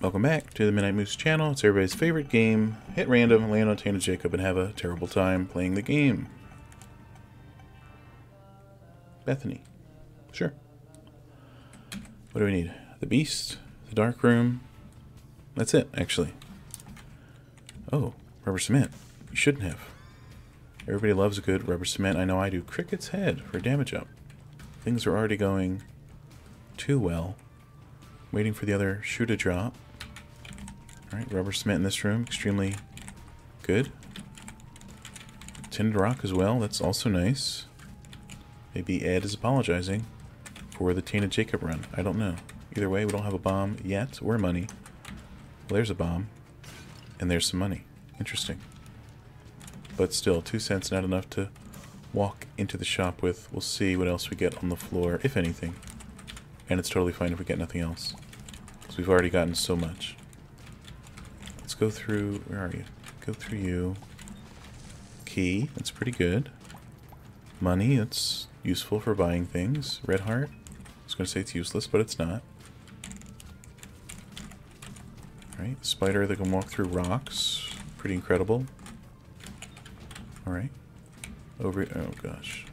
Welcome back to the Midnight Moose channel. It's everybody's favorite game. Hit random, land on Tainted Jacob, and have a terrible time playing the game. Bethany. Sure. What do we need? The Beast, the Dark Room. That's it, actually. Oh, rubber cement. You shouldn't have. Everybody loves a good rubber cement. I know I do. Cricket's head for damage up. Things are already going too well. Waiting for the other shoe to drop. Alright, rubber cement in this room. Extremely good. Tinted rock as well. That's also nice. Maybe Ed is apologizing for the Tainted Jacob run. I don't know. Either way, we don't have a bomb yet or money. Well, there's a bomb. And there's some money. Interesting. But still, two cents not enough to walk into the shop with. We'll see what else we get on the floor, if anything. And it's totally fine if we get nothing else. Because we've already gotten so much go through... Where are you? Go through you. Key. That's pretty good. Money. It's useful for buying things. Red heart. I was going to say it's useless, but it's not. Alright. Spider that can walk through rocks. Pretty incredible. Alright. Over... Oh, gosh.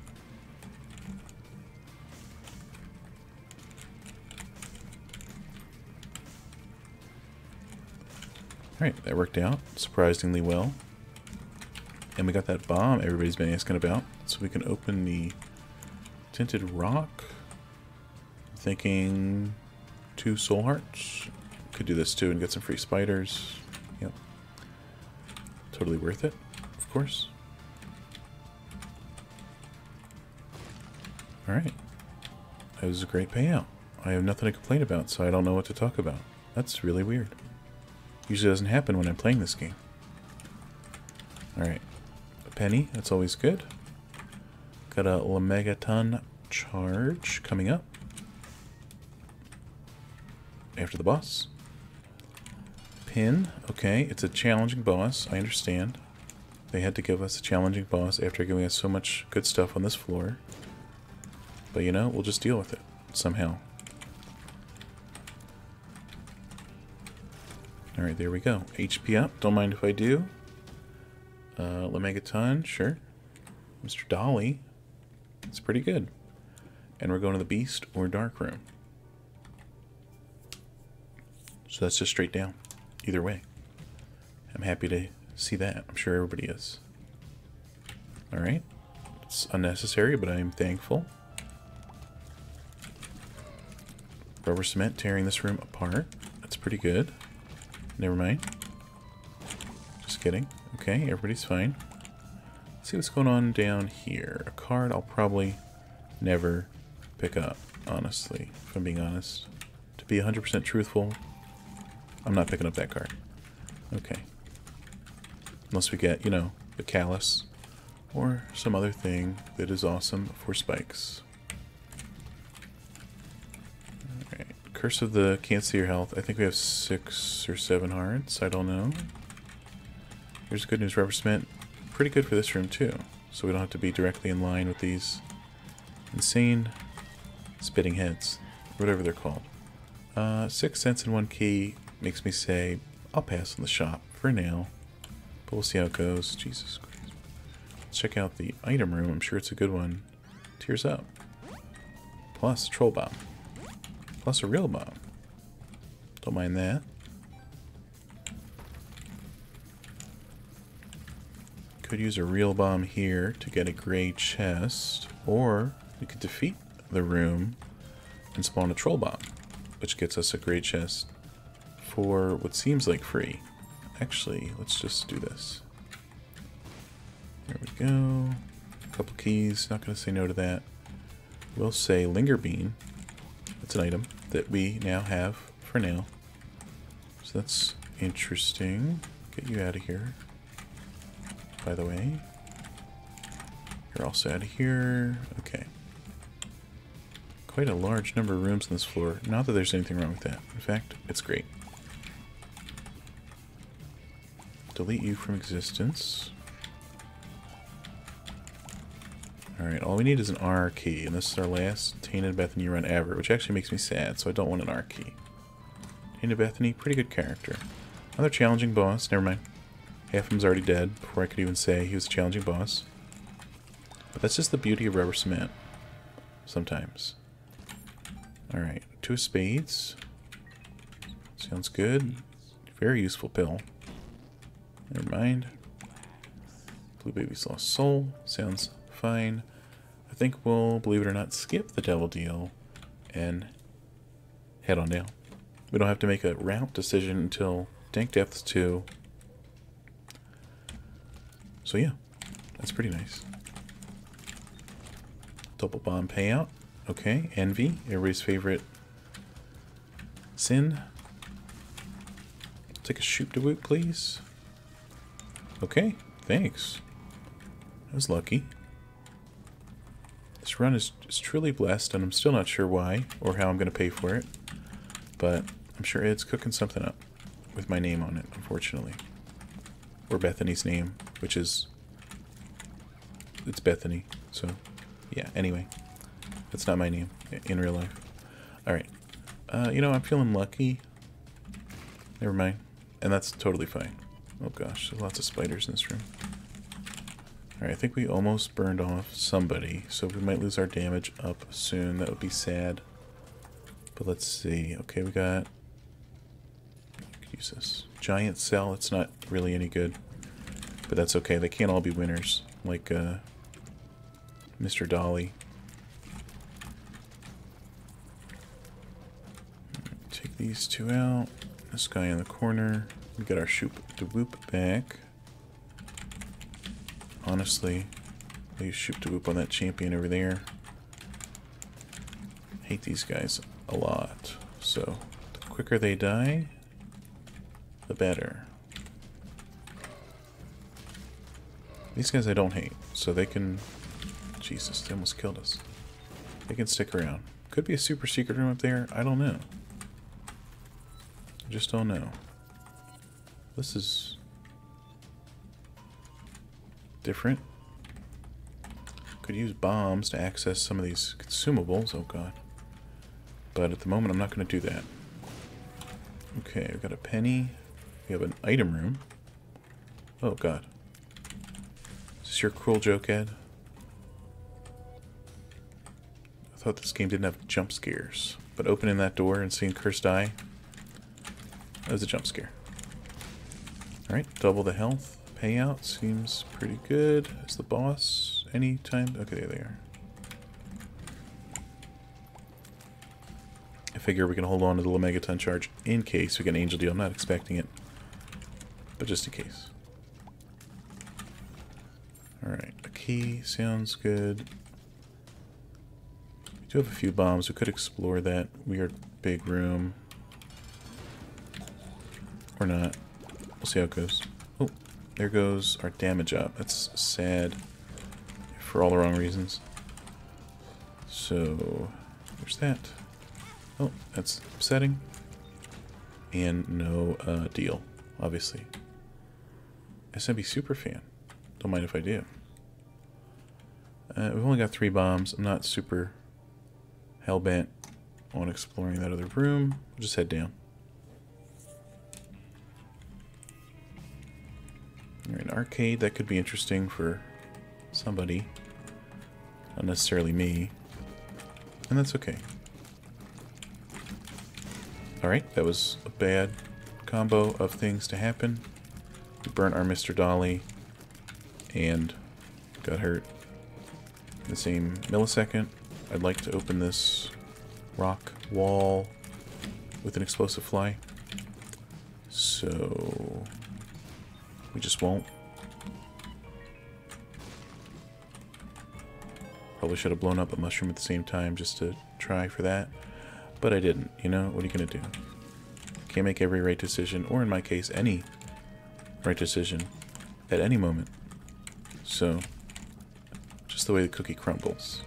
Alright, that worked out surprisingly well. And we got that bomb everybody's been asking about. So we can open the tinted rock. I'm thinking two soul hearts. Could do this too and get some free spiders. Yep. Totally worth it, of course. Alright. That was a great payout. I have nothing to complain about, so I don't know what to talk about. That's really weird. Usually doesn't happen when I'm playing this game. Alright. A penny, that's always good. Got a Lemegeton charge coming up. After the boss. Pin, okay, it's a challenging boss, I understand. They had to give us a challenging boss after giving us so much good stuff on this floor. But you know, we'll just deal with it somehow. Alright, there we go. HP up. Don't mind if I do. Uh, Lemegeton, sure. Mr. Dolly. It's pretty good. And we're going to the Beast or Dark Room. So that's just straight down. Either way. I'm happy to see that. I'm sure everybody is. Alright. It's unnecessary, but I am thankful. Rubber cement tearing this room apart. That's pretty good. Never mind. Just kidding. Okay, everybody's fine. Let's see what's going on down here. A card I'll probably never pick up, honestly, if I'm being honest. To be 100% truthful, I'm not picking up that card. Okay. Unless we get, you know, the callus or some other thing that is awesome for spikes. Curse of the Can't See Your Health. I think we have six or seven hearts. I don't know. Here's good news. Rubber cement. Pretty good for this room, too. So we don't have to be directly in line with these insane spitting heads. Whatever they're called. Uh, six cents and one key makes me say I'll pass on the shop for now. But we'll see how it goes. Jesus Christ. Let's check out the item room. I'm sure it's a good one. Tears up. Plus, troll bomb. Plus a real bomb. Don't mind that. Could use a real bomb here to get a gray chest, or we could defeat the room and spawn a troll bomb, which gets us a gray chest for what seems like free. Actually, let's just do this. There we go. A couple keys, not going to say no to that. We'll say Linger Bean. That's an item that we now have for now. So that's interesting. Get you out of here. By the way. You're also out of here. Okay. Quite a large number of rooms on this floor. Not that there's anything wrong with that. In fact, it's great. Delete you from existence. Alright, all we need is an R key, and this is our last Tainted Bethany run ever, which actually makes me sad, so I don't want an R key. into Bethany. Pretty good character. Another challenging boss. Never mind. Half of him's already dead before I could even say he was a challenging boss. But that's just the beauty of rubber cement. Sometimes. Alright, two spades. Sounds good. Very useful pill. Never mind. Blue Baby's Lost Soul. Sounds fine. I think we'll, believe it or not, skip the Devil Deal and head on down. We don't have to make a route decision until Dank Depths 2. So yeah, that's pretty nice. Double bomb payout. Okay, Envy, everybody's favorite sin. Take a shoop da whoop, please. Okay, thanks. I was lucky. This run is, is truly blessed, and I'm still not sure why or how I'm going to pay for it. But I'm sure Ed's cooking something up with my name on it, unfortunately. Or Bethany's name, which is... It's Bethany, so... Yeah, anyway. That's not my name in real life. Alright. Uh, you know, I'm feeling lucky. Never mind. And that's totally fine. Oh gosh, there's lots of spiders in this room. Alright, I think we almost burned off somebody, so we might lose our damage up soon. That would be sad. But let's see. Okay, we got... Use this. Giant cell, it's not really any good. But that's okay, they can't all be winners. Like, uh... Mr. Dolly. Take these two out. This guy in the corner. We got our shoop da whoop back. Honestly, use shoop da whoop on that champion over there. Hate these guys a lot. So, the quicker they die, the better. These guys I don't hate, so they can... Jesus, they almost killed us. They can stick around. Could be a super secret room up there, I don't know. I just don't know. This is different. Could use bombs to access some of these consumables. Oh god. But at the moment I'm not going to do that. Okay, we've got a penny. We have an item room. Oh god. Is this your cruel joke, Ed? I thought this game didn't have jump scares. But opening that door and seeing Cursed Eye that was a jump scare. Alright, double the health. Payout seems pretty good. Is the boss anytime? Okay, there they are. I figure we can hold on to Lemegeton charge in case we get an angel deal. I'm not expecting it, but just in case. Alright, a key sounds good. We do have a few bombs. We could explore that weird big room. Or not. We'll see how it goes. There goes our damage up. That's sad. For all the wrong reasons. So, there's that. Oh, that's upsetting. And no uh, deal, obviously. SMB super fan. Don't mind if I do. Uh, we've only got three bombs. I'm not super hell-bent on exploring that other room. We'll just head down. An arcade, that could be interesting for somebody. Not necessarily me. And that's okay. Alright, that was a bad combo of things to happen. We burnt our Mr. Dolly and got hurt in the same millisecond. I'd like to open this rock wall with an explosive fly. So we just won't. Probably should have blown up a mushroom at the same time just to try for that. But I didn't, you know? What are you going to do? Can't make every right decision, or in my case, any right decision at any moment. So, just the way the cookie crumbles.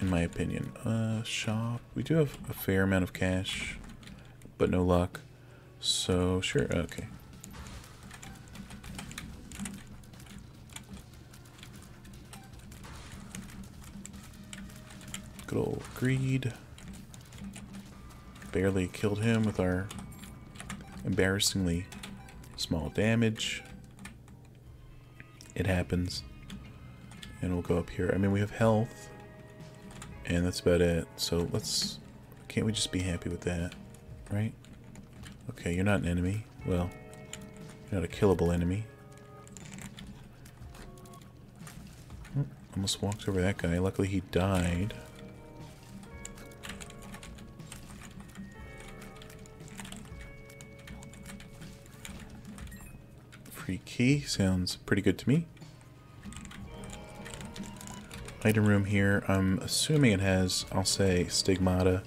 In my opinion. Uh, shop. We do have a fair amount of cash, but no luck. So, sure, okay. Good old greed. barely killed him with our embarrassingly small damage. It happens. And we'll go up here. I mean, we have health. And that's about it. So let's... Can't we just be happy with that? Right? Okay, you're not an enemy. Well, you're not a killable enemy. Oh, almost walked over that guy. Luckily he died. Key sounds pretty good to me. Item room here. I'm assuming it has, I'll say, Stigmata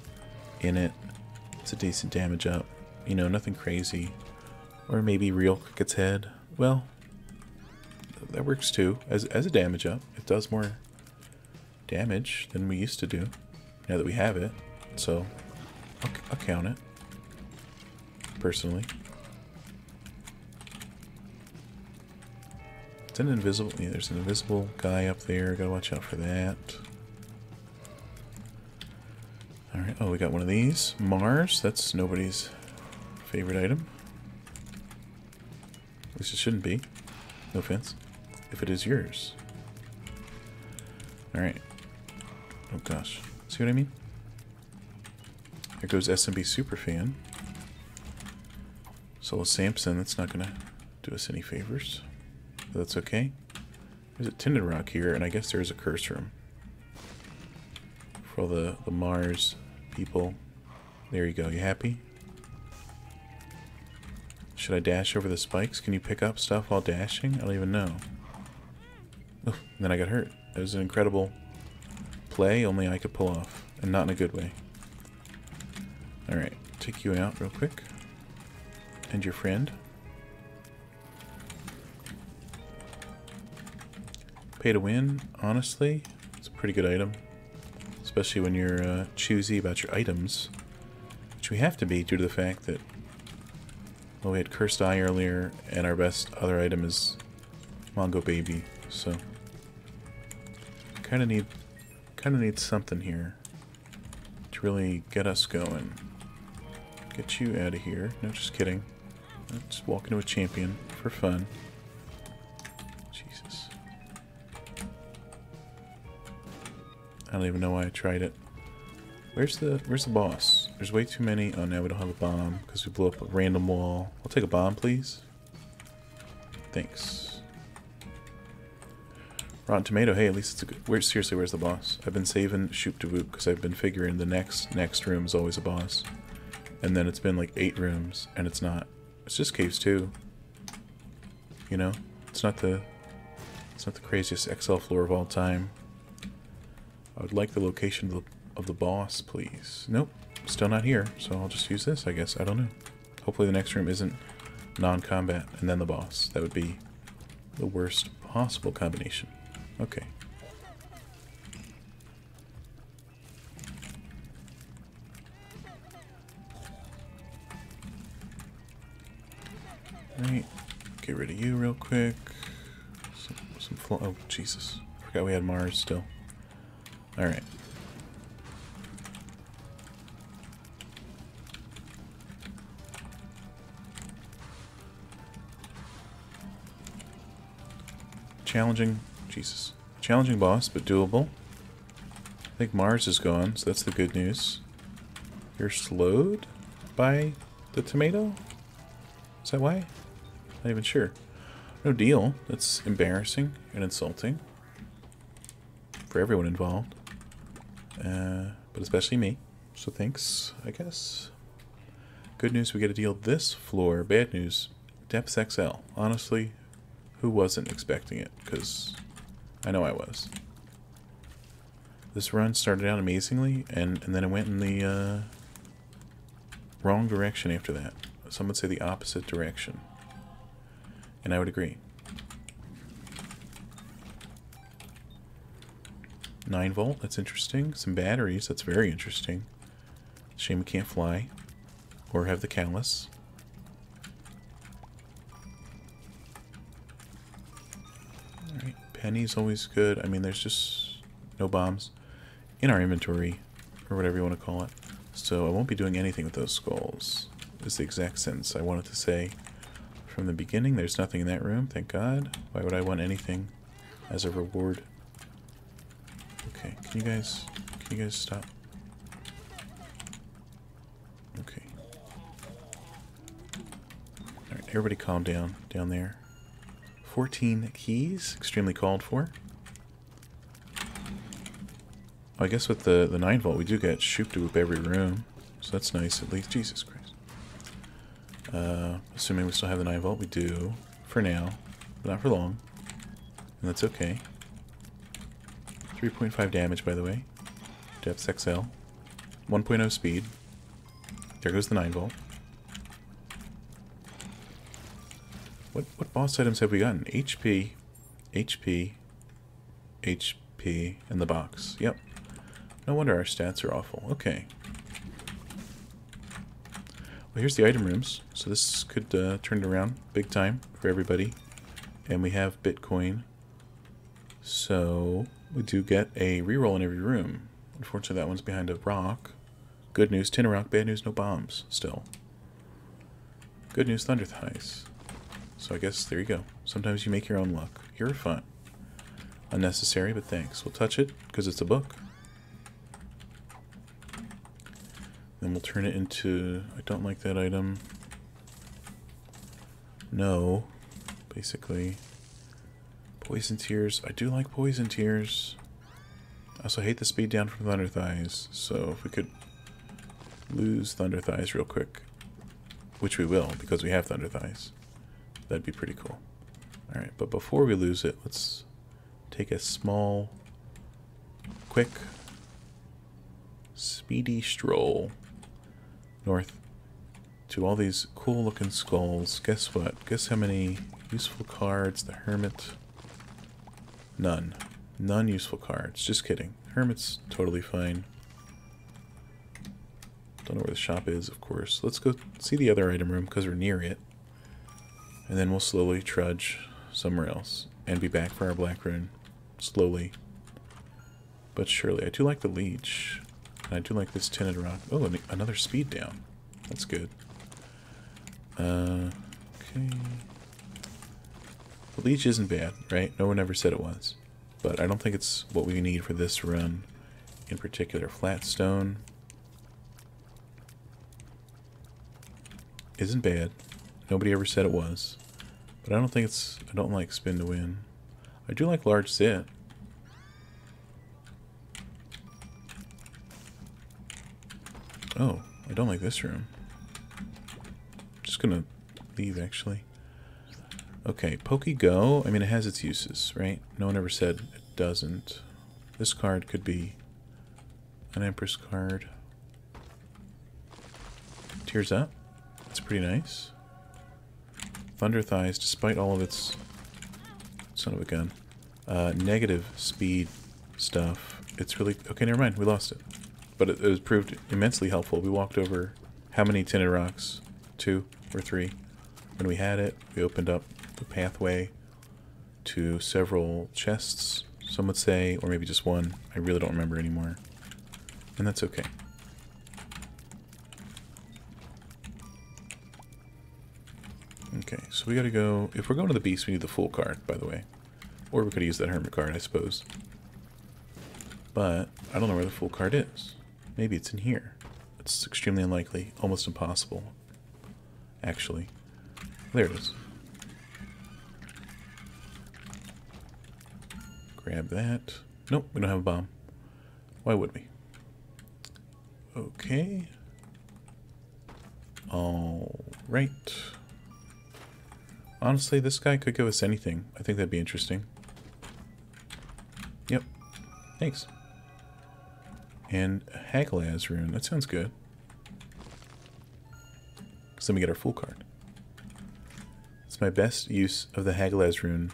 in it. It's a decent damage up. You know, nothing crazy. Or maybe real Cricket's head. Well, that works too. As, as a damage up. It does more damage than we used to do. Now that we have it. So, I'll, I'll count it. Personally. An invisible... Yeah, there's an invisible guy up there. Gotta watch out for that. Alright, oh, we got one of these. Mars, that's nobody's favorite item. At least it shouldn't be. No offense. If it is yours. Alright. Oh gosh. See what I mean? Here goes SMB Superfan. Solo Samson, that's not gonna do us any favors that's okay. There's a tinted rock here, and I guess there's a curse room. For all the, the Mars people. There you go. You happy? Should I dash over the spikes? Can you pick up stuff while dashing? I don't even know. Oh, then I got hurt. It was an incredible play, only I could pull off. And not in a good way. Alright, take you out real quick. And your friend. Pay to win, honestly, it's a pretty good item. Especially when you're uh, choosy about your items. Which we have to be due to the fact that well, we had Cursed Eye earlier, and our best other item is Mongo Baby, so kind of need kind of need something here to really get us going. Get you out of here. No, just kidding. Just walk into a champion for fun. I don't even know why I tried it. Where's the Where's the boss? There's way too many. Oh, now we don't have a bomb because we blew up a random wall. I'll take a bomb, please. Thanks. Rotten Tomato. Hey, at least it's a good. Where seriously? Where's the boss? I've been saving Shoop da Whoop because I've been figuring the next next room is always a boss, and then it's been like eight rooms and it's not. It's just caves too. You know, it's not the it's not the craziest XL floor of all time. I would like the location of the, of the boss, please. Nope, still not here, so I'll just use this, I guess. I don't know. Hopefully the next room isn't non-combat and then the boss. That would be the worst possible combination. Okay. Right, get rid of you real quick. Some, some oh, Jesus. Forgot we had Mars still. Alright. Challenging, Jesus. Challenging boss, but doable. I think Mars is gone, so that's the good news. You're slowed by the tomato? Is that why? Not even sure. No deal. That's embarrassing and insulting. For everyone involved. Uh, but especially me. So thanks, I guess. Good news, we get a deal this floor. Bad news, Depths XL. Honestly, who wasn't expecting it? Because I know I was. This run started out amazingly, and, and then it went in the uh, wrong direction after that. Some would say the opposite direction. And I would agree. 9 volt, that's interesting. Some batteries, that's very interesting. Shame we can't fly. Or have the callus. Alright, penny's always good. I mean, there's just no bombs in our inventory, or whatever you want to call it. So I won't be doing anything with those skulls. Is the exact sentence I wanted to say from the beginning. There's nothing in that room, thank God. Why would I want anything as a reward? Okay, can you guys can you guys stop? Okay. Alright, everybody calm down down there. 14 keys, extremely called for. I guess with the, the 9 volt we do get shoop to every room. So that's nice at least. Jesus Christ. Uh, assuming we still have the 9 volt, we do. For now. But not for long. And that's okay. 3.5 damage, by the way. Depth XL. 1.0 speed. There goes the 9 volt. What what boss items have we gotten? HP, HP, HP, in the box. Yep. No wonder our stats are awful. Okay. Well, here's the item rooms. So this could uh, turn it around big time for everybody. And we have Bitcoin. So we do get a reroll in every room. Unfortunately, that one's behind a rock. Good news, tin rock. Bad news, no bombs. Still. Good news, thunder thighs. So I guess there you go. Sometimes you make your own luck. You're fun. Unnecessary, but thanks. We'll touch it because it's a book. Then we'll turn it into... I don't like that item. No. Basically. Poison Tears. I do like Poison Tears. I also hate the speed down from Thunder Thighs. So if we could lose Thunder Thighs real quick. Which we will, because we have Thunder Thighs. That'd be pretty cool. Alright, but before we lose it, let's take a small, quick, speedy stroll north to all these cool looking skulls. Guess what? Guess how many useful cards? The Hermit. None. None useful cards. Just kidding. Hermit's totally fine. Don't know where the shop is, of course. Let's go see the other item room because we're near it. And then we'll slowly trudge somewhere else and be back for our black rune. Slowly. But surely. I do like the leech. And I do like this tinted rock. Oh, another speed down. That's good. Uh, okay. The leech isn't bad, right? No one ever said it was. But I don't think it's what we need for this run in particular. Flat stone. Isn't bad. Nobody ever said it was. But I don't think it's... I don't like spin to win. I do like large zit. Oh, I don't like this room. Just gonna leave, actually. Okay, Go. I mean, it has its uses, right? No one ever said it doesn't. This card could be an Empress card. Tears Up. It's pretty nice. Thunder Thighs, despite all of its son of a gun, uh, negative speed stuff, it's really okay. Never mind, we lost it, but it, it was proved immensely helpful. We walked over how many tinted rocks? Two or three. When we had it, we opened up the pathway to several chests. Some would say, or maybe just one. I really don't remember anymore, and that's okay. Okay, so we gotta go... If we're going to the beast, we need the Fool card, by the way. Or we could use that hermit card, I suppose. But, I don't know where the Fool card is. Maybe it's in here. It's extremely unlikely. Almost impossible. Actually. There it is. Grab that. Nope, we don't have a bomb. Why would we? Okay. All right. Honestly, this guy could give us anything. I think that'd be interesting. Yep. Thanks. And Hagalaz rune. That sounds good. Because then we get our Fool card. It's my best use of the Hagalaz rune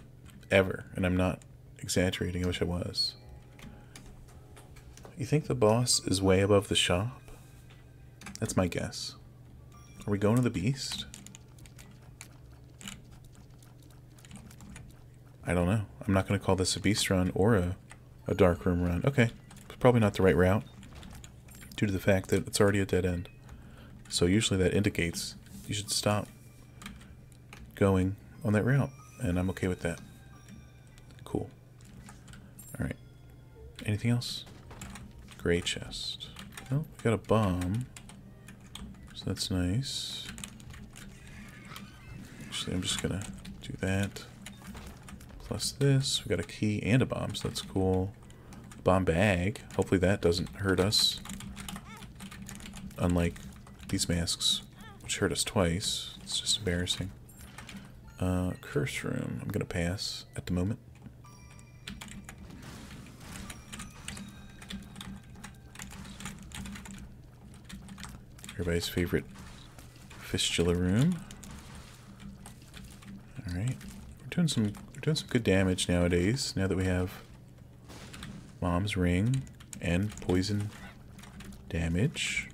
ever. And I'm not exaggerating. I wish I was. You think the boss is way above the shop? That's my guess. Are we going to the beast? I don't know. I'm not going to call this a beast run or a, a dark room run. Okay. It's probably not the right route. due to the fact that it's already a dead end. So usually that indicates you should stop going on that route, and I'm okay with that. Anything else? Gray chest. Oh, we got a bomb. So that's nice. Actually, I'm just gonna do that. Plus this. We got a key and a bomb, so that's cool. Bomb bag. Hopefully that doesn't hurt us. Unlike these masks, which hurt us twice. It's just embarrassing. Uh, curse room. I'm gonna pass at the moment. Everybody's favorite fistula room. Alright. We're doing some we're doing some good damage nowadays, now that we have Mom's ring and poison damage.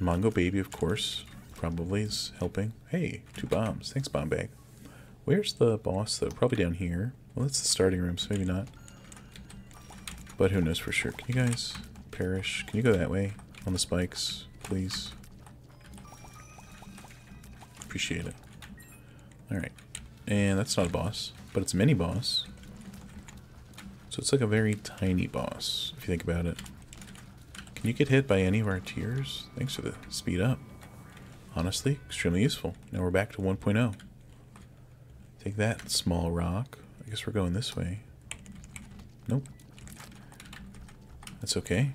Mongo baby, of course, probably is helping. Hey, two bombs. Thanks, bomb bag. Where's the boss though? Probably down here. Well that's the starting room, so maybe not. But who knows for sure. Can you guys perish? Can you go that way on the spikes? Please. Appreciate it. Alright. And that's not a boss, but it's a mini boss. So it's like a very tiny boss, if you think about it. Can you get hit by any of our tears? Thanks for the speed up. Honestly, extremely useful. Now we're back to 1.0. Take that, small rock. I guess we're going this way. Nope. That's okay.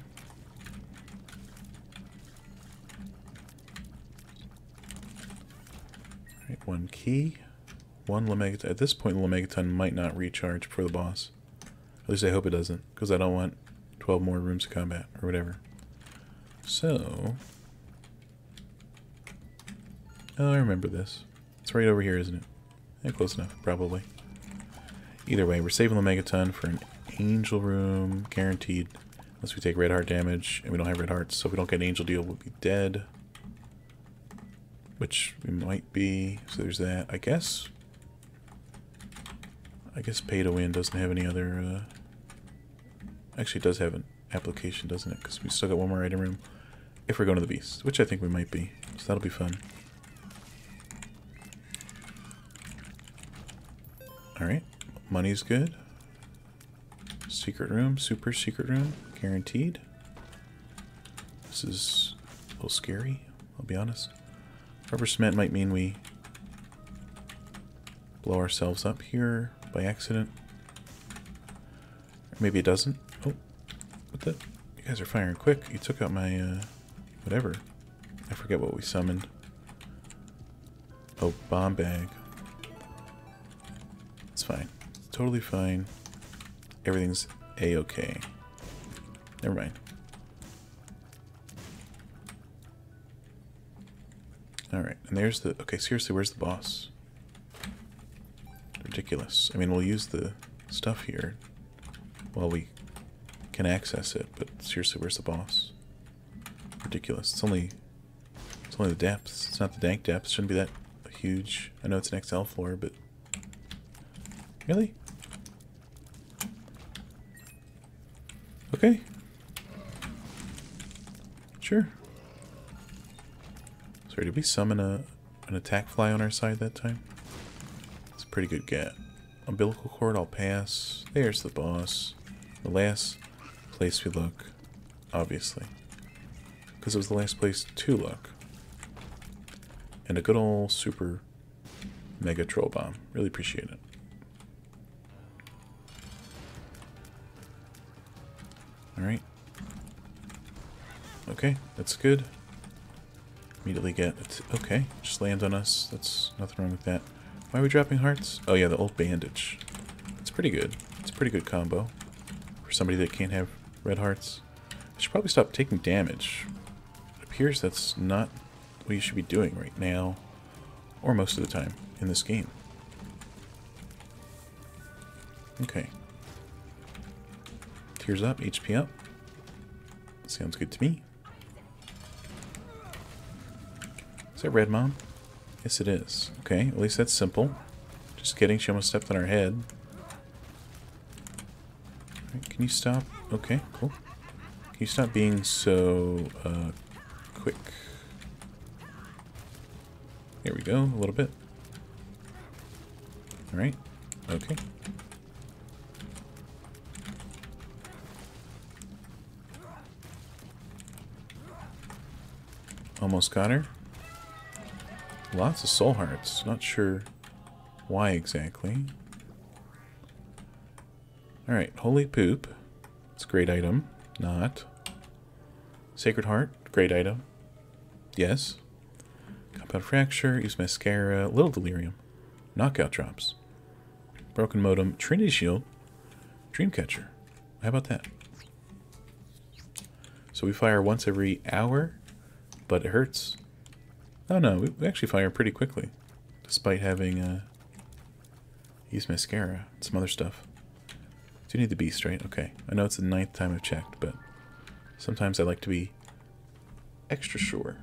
Right, one key, one Lemegeton. At this point, the Lemegeton might not recharge for the boss. At least I hope it doesn't, because I don't want 12 more rooms of combat, or whatever. So... Oh, I remember this. It's right over here, isn't it? Yeah, close enough, probably. Either way, we're saving Lemegeton for an Angel Room, guaranteed. Unless we take red heart damage, and we don't have red hearts, so if we don't get an Angel deal, we'll be dead which we might be. So there's that. I guess. I guess pay to win doesn't have any other. Uh, actually, does have an application, doesn't it? Because we still got one more item room. If we're going to the beast, which I think we might be, so that'll be fun. All right, money's good. Secret room, super secret room, guaranteed. This is a little scary, I'll be honest. Rubber cement might mean we blow ourselves up here by accident. Maybe it doesn't. Oh, what the? You guys are firing quick. You took out my, uh, whatever. I forget what we summoned. Oh, bomb bag. It's fine. It's totally fine. Everything's a-okay. Never mind. Alright, and there's the... Okay, seriously, where's the boss? Ridiculous. I mean, we'll use the stuff here while we can access it, but seriously, where's the boss? Ridiculous. It's only... It's only the depths. It's not the dank depths. shouldn't be that huge. I know it's an XL floor, but... Really? Okay. Sure. Sorry, did we summon a an attack fly on our side that time? It's a pretty good get. Umbilical cord, I'll pass. There's the boss. The last place we look, obviously. Because it was the last place to look. And a good old super mega troll bomb. Really appreciate it. Alright. Okay, that's good. Immediately get it. Okay, just land on us. That's nothing wrong with that. Why are we dropping hearts? Oh yeah, the old bandage. It's pretty good. It's a pretty good combo for somebody that can't have red hearts. I should probably stop taking damage. It appears that's not what you should be doing right now, or most of the time in this game. Okay. Tears up, HP up. Sounds good to me. Is that Red Mom? Yes, it is. Okay, at least that's simple. Just kidding, she almost stepped on her head. Right, can you stop? Okay, cool. Can you stop being so uh, quick? Here we go, a little bit. Alright, okay. Almost got her. Lots of soul hearts. Not sure why exactly. Alright, Holy Poop. It's a great item. Not. Sacred Heart. Great item. Yes. Compound Fracture. Use Mascara. Little Delirium. Knockout Drops. Broken Modem. Trinity Shield. Dreamcatcher. How about that? So we fire once every hour, but it hurts. Oh no, we, actually fire pretty quickly, despite having uh, used mascara and some other stuff. Do you need the beast, right? Okay. I know it's the ninth time I've checked, but sometimes I like to be extra sure.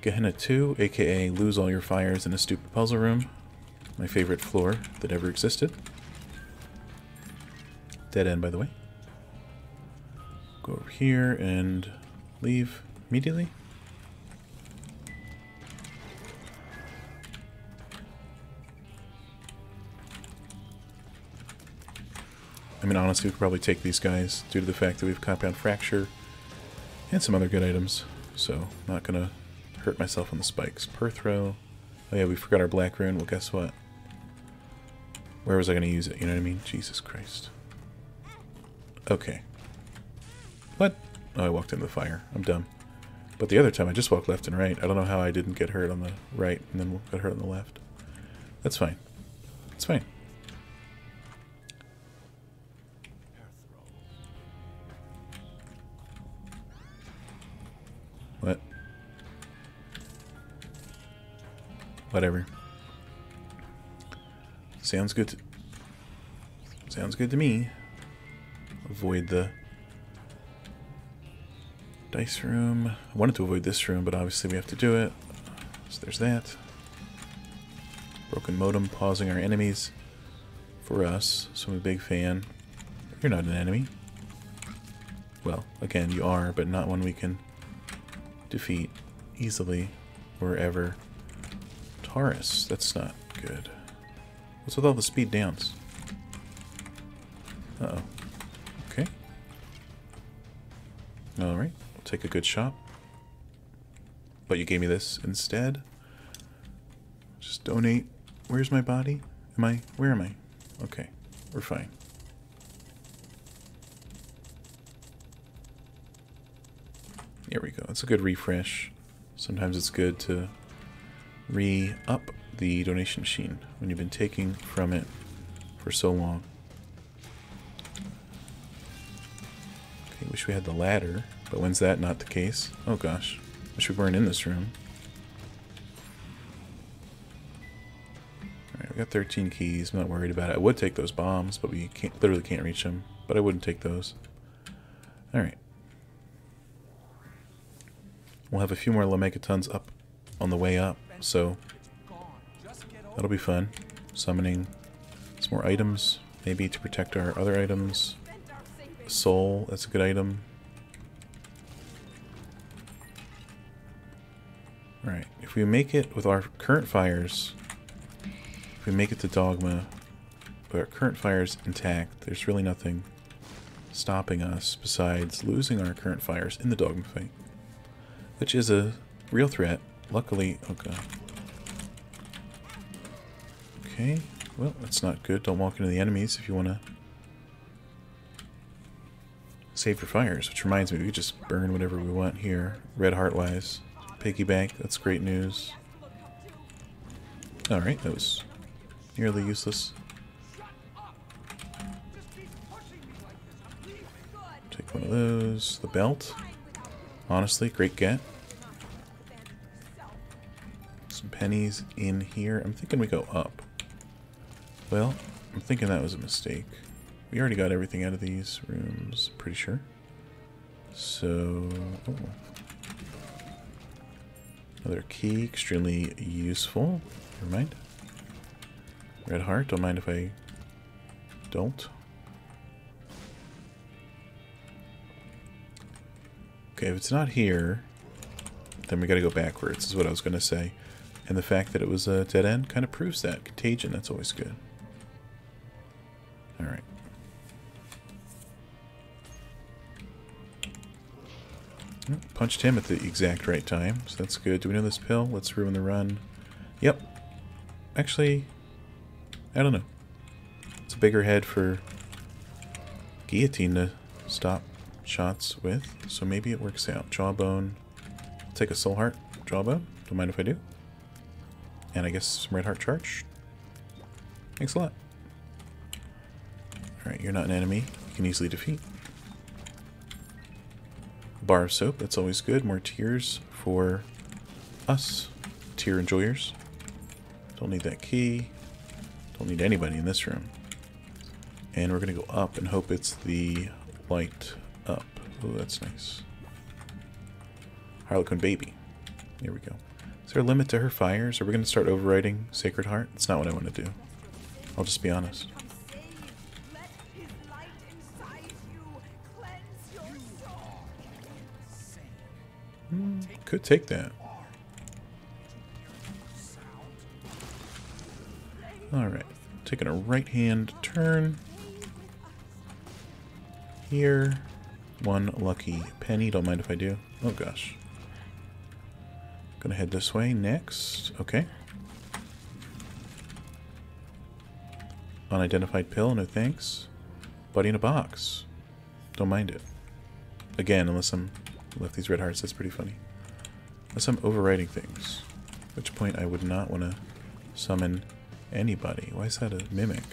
Gehenna 2, aka Lose All Your Fires in a Stupid Puzzle Room. My favorite floor that ever existed. Dead end, by the way. Go over here and leave immediately. I mean, honestly, we could probably take these guys due to the fact that we have Compound Fracture and some other good items. So, not going to hurt myself on the spikes. Perthro. Oh yeah, we forgot our Black Rune. Well, guess what? Where was I going to use it? You know what I mean? Jesus Christ. Okay. What? Oh, I walked into the fire. I'm dumb. But the other time, I just walked left and right. I don't know how I didn't get hurt on the right and then got hurt on the left. That's fine. That's fine. What? Whatever. Sounds good. To, sounds good to me. Avoid the dice room. I wanted to avoid this room, but obviously we have to do it. So there's that. Broken modem pausing our enemies for us, so I'm a big fan. You're not an enemy. Well, again, you are, but not one we can defeat easily or ever. Taurus, that's not good. What's with all the speed downs? Uh oh Okay. Alright, take a good shot. But you gave me this instead. Just donate. Where's my body? Am I... Where am I? Okay, we're fine. Here we go. It's a good refresh. Sometimes it's good to re-up the donation machine when you've been taking from it for so long. Okay, wish we had the ladder, but when's that not the case? Oh gosh, wish we weren't in this room. Alright, we got 13 keys, I'm not worried about it. I would take those bombs, but we can't, literally can't reach them, but I wouldn't take those. Alright. We'll have a few more Lemegetons up on the way up, so that'll be fun. Summoning some more items, maybe to protect our other items. Soul, that's a good item. Alright, if we make it with our current fires, if we make it to Dogma, but our current fires intact, there's really nothing stopping us besides losing our current fires in the Dogma fight which is a real threat. Luckily, oh god. Okay, well, that's not good. Don't walk into the enemies if you want to save your fires, which reminds me, we just burn whatever we want here, red heart-wise. Piggy bank, that's great news. Alright, that was nearly useless. Take one of those. The belt. Honestly, great get. Some pennies in here. I'm thinking we go up. Well, I'm thinking that was a mistake. We already got everything out of these rooms, pretty sure. So, oh. Another key, extremely useful. Never mind. Red heart, don't mind if I don't. Okay, if it's not here, then we gotta go backwards, is what I was gonna say. And the fact that it was a dead end kind of proves that. Contagion, that's always good. Alright. Mm, punched him at the exact right time, so that's good. Do we know this pill? Let's ruin the run. Yep. Actually, I don't know. It's a bigger head for guillotine to stop shots with, so maybe it works out. Jawbone. I'll take a soul heart. Jawbone. Don't mind if I do. And I guess some red heart charge. Thanks a lot. Alright, you're not an enemy. You can easily defeat. Bar of soap, that's always good. More tears for us, tear enjoyers. Don't need that key. Don't need anybody in this room. And we're going to go up and hope it's the light up. Oh, that's nice. Harlequin baby. Here we go. Is there a limit to her fires? Are we going to start overriding Sacred Heart? It's not what I want to do. I'll just be honest. Could take that. Alright. Taking a right hand turn. Here. One lucky penny. Don't mind if I do. Oh gosh. Gonna head this way next. Okay. Unidentified pill, no thanks. Buddy in a box. Don't mind it. Again, unless I'm left these red hearts, that's pretty funny. Unless I'm overriding things. At which point I would not want to summon anybody. Why is that a mimic?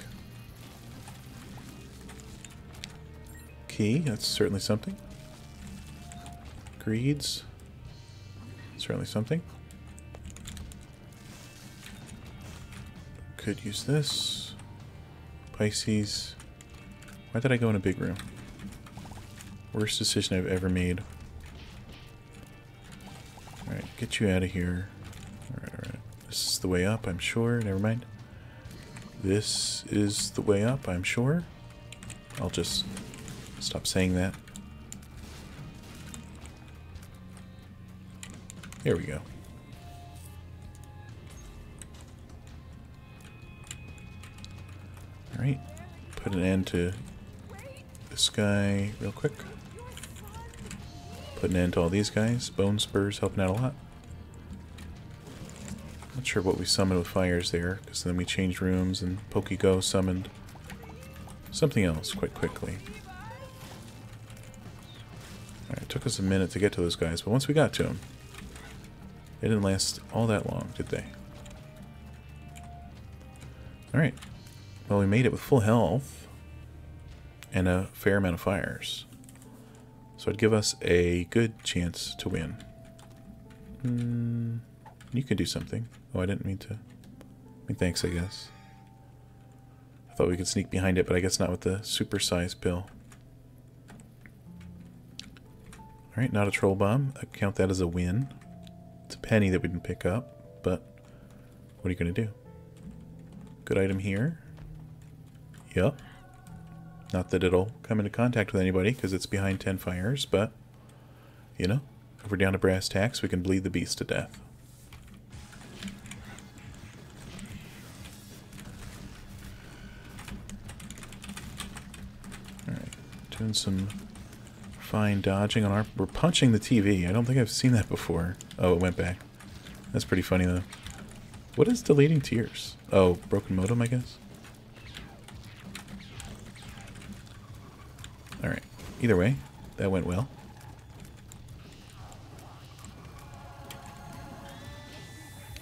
Key, that's certainly something. Greeds. Certainly something. Could use this. Pisces. Why did I go in a big room? Worst decision I've ever made. Get you out of here. Alright, alright. This is the way up, I'm sure. Never mind. This is the way up, I'm sure. I'll just stop saying that. There we go. Alright. Put an end to this guy real quick. Put an end to all these guys. Bone Spurs helping out a lot. Sure what we summoned with fires there, because then we changed rooms and Poke Go summoned something else quite quickly. Alright, it took us a minute to get to those guys, but once we got to them, they didn't last all that long, did they? Alright. Well, we made it with full health and a fair amount of fires. So it'd give us a good chance to win. Mm, you can do something. Oh, I didn't mean to. I mean, thanks, I guess. I thought we could sneak behind it, but I guess not with the super-sized pill. Alright, not a troll bomb. I count that as a win. It's a penny that we didn't pick up, but what are you going to do? Good item here. Yep. Not that it'll come into contact with anybody because it's behind 10 fires, but, you know, if we're down to brass tacks, we can bleed the beast to death. Alright, doing some fine dodging on our... We're punching the TV. I don't think I've seen that before. Oh, it went back. That's pretty funny, though. What is deleting tears? Oh, broken modem, I guess? Alright. Either way, that went well.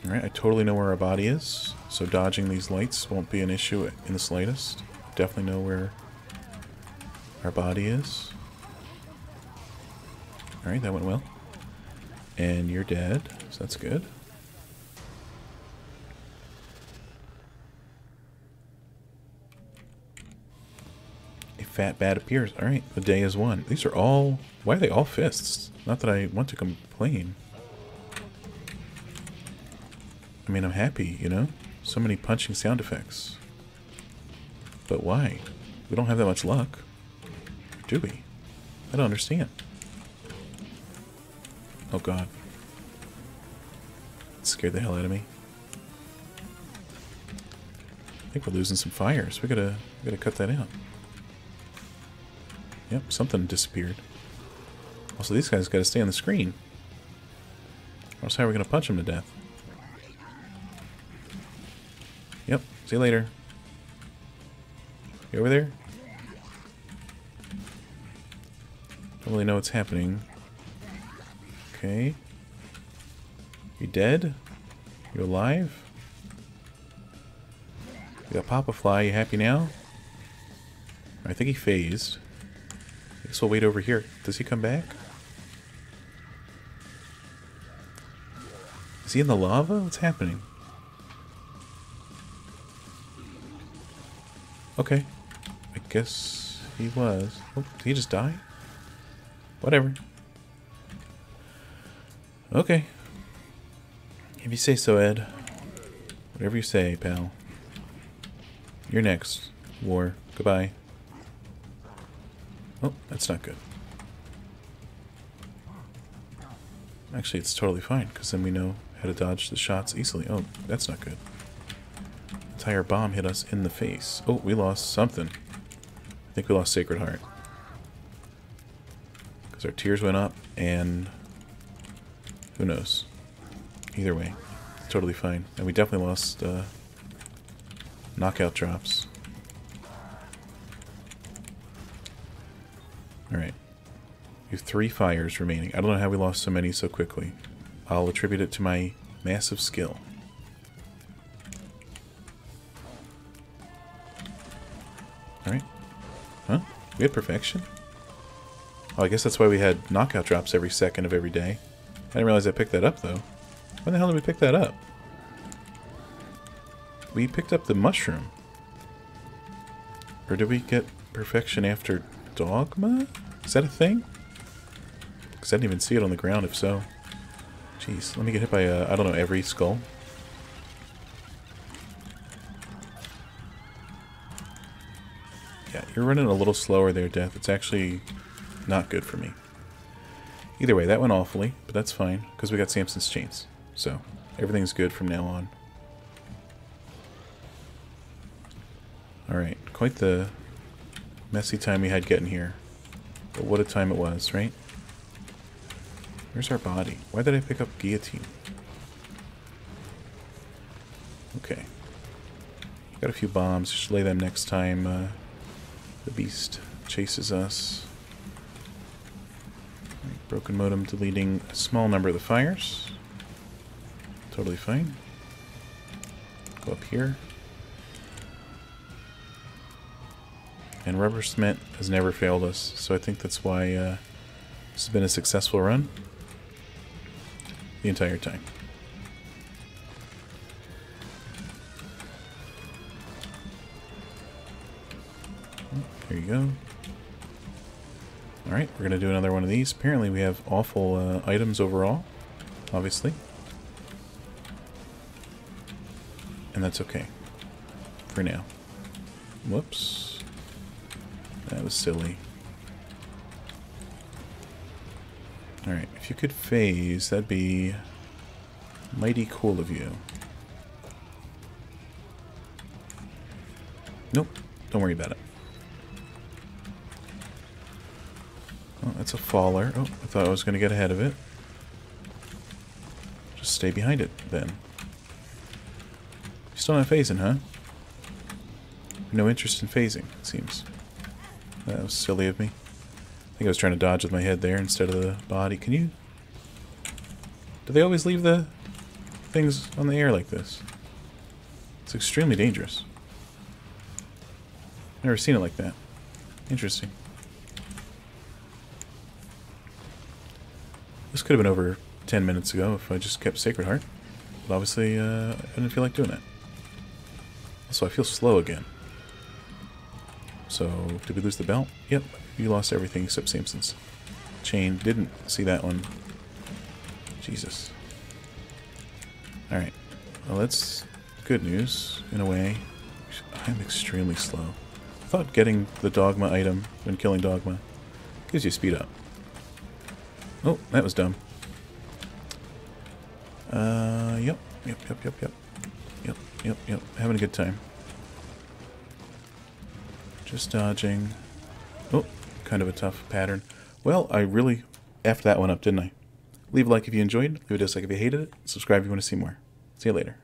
Alright, I totally know where our body is, so dodging these lights won't be an issue in the slightest. Definitely know where our body is. Alright, that went well. And you're dead, so that's good. A fat bat appears. Alright, the day is won. These are all... Why are they all fists? Not that I want to complain. I mean, I'm happy, you know? So many punching sound effects. But why? We don't have that much luck. Do we? I don't understand. Oh god. It scared the hell out of me. I think we're losing some fires. We gotta we gotta cut that out. Yep, something disappeared. Also, these guys gotta stay on the screen. Or else how are we gonna punch them to death? Yep, see you later. You over there? I don't really know what's happening. Okay. You dead? You alive? You got Papa Fly, you happy now? I think he phased. I guess we'll wait over here. Does he come back? Is he in the lava? What's happening? Okay. I guess he was. Oh, did he just die? Whatever. Okay. If you say so, Ed. Whatever you say, pal. You're next. War. Goodbye. Oh, that's not good. Actually, it's totally fine, because then we know how to dodge the shots easily. Oh, that's not good. Entire bomb hit us in the face. Oh, we lost something. I think we lost Sacred Heart. Because our tears went up, and who knows. Either way, totally fine. And we definitely lost uh, knockout drops. Alright. We have three fires remaining. I don't know how we lost so many so quickly. I'll attribute it to my massive skill. Alright. Huh? We had perfection? Oh, I guess that's why we had knockout drops every second of every day. I didn't realize I picked that up, though. When the hell did we pick that up? We picked up the mushroom. Or did we get perfection after dogma? Is that a thing? Because I didn't even see it on the ground, if so. Jeez, let me get hit by, uh, I don't know, every skull. Yeah, you're running a little slower there, Death. It's actually not good for me. Either way, that went awfully, but that's fine, because we got Samson's chains. So, everything's good from now on. Alright, quite the messy time we had getting here. But what a time it was, right? Where's our body? Why did I pick up guillotine? Okay. Got a few bombs. Just lay them next time uh, the beast chases us. Broken modem deleting a small number of the fires. Totally fine. Go up here. And rubber cement has never failed us, so I think that's why uh, this has been a successful run the entire time. There you go. Alright, we're going to do another one of these. Apparently we have awful uh, items overall, obviously. And that's okay. For now. Whoops. That was silly. Alright, if you could phase, that'd be mighty cool of you. Nope, don't worry about it. That's a faller. Oh, I thought I was going to get ahead of it. Just stay behind it, then. You're still not phasing, huh? No interest in phasing, it seems. That was silly of me. I think I was trying to dodge with my head there instead of the body. Can you... Do they always leave the things on the air like this? It's extremely dangerous. Never seen it like that. Interesting. This could have been over 10 minutes ago if I just kept Sacred Heart. But obviously, uh, I didn't feel like doing that. Also, I feel slow again. So, did we lose the belt? Yep, you lost everything except Samson's. Chain, didn't see that one. Jesus. Alright. Well, that's good news, in a way. I'm extremely slow. I thought getting the Dogma item when killing Dogma gives you speed up. Oh, that was dumb. Uh, yep, yep, yep, yep, yep. Yep, yep, yep. Having a good time. Just dodging. Oh, kind of a tough pattern. Well, I really effed that one up, didn't I? Leave a like if you enjoyed, leave a dislike if you hated it, subscribe if you want to see more. See you later.